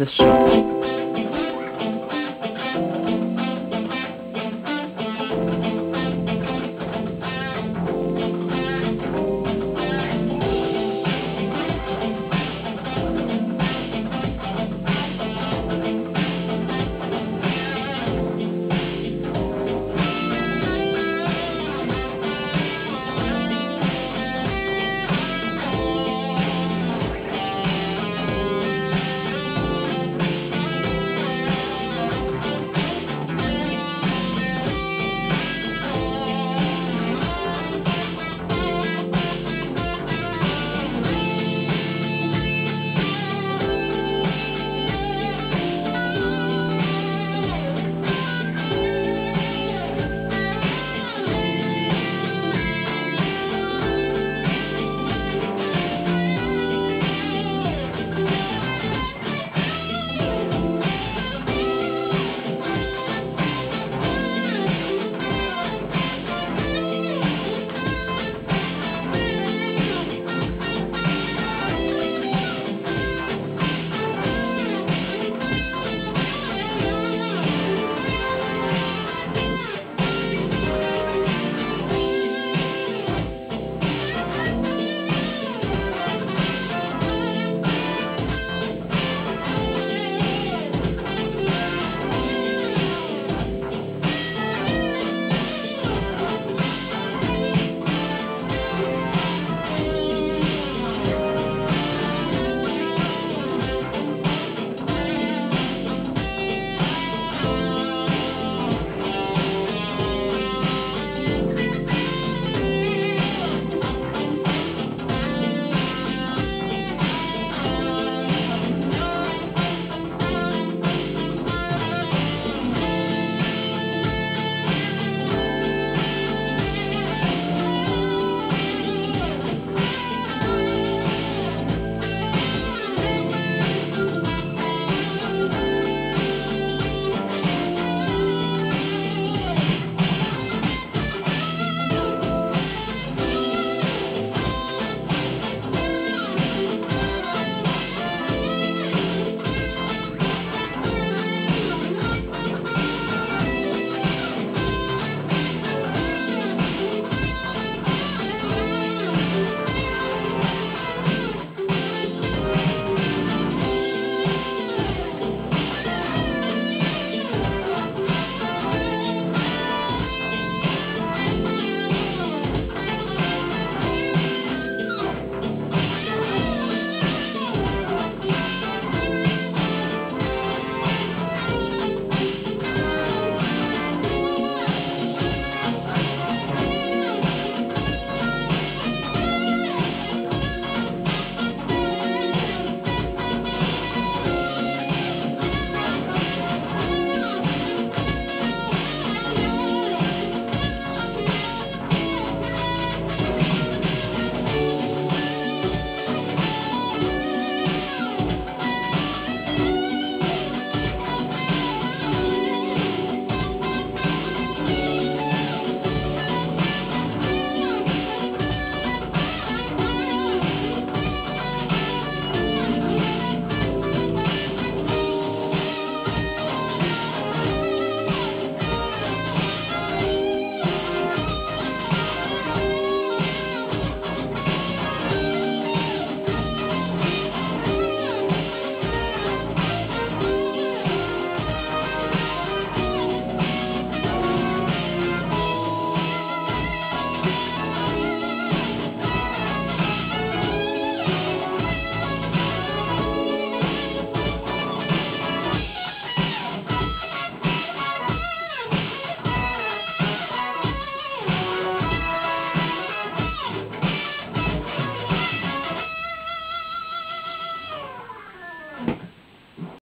the show.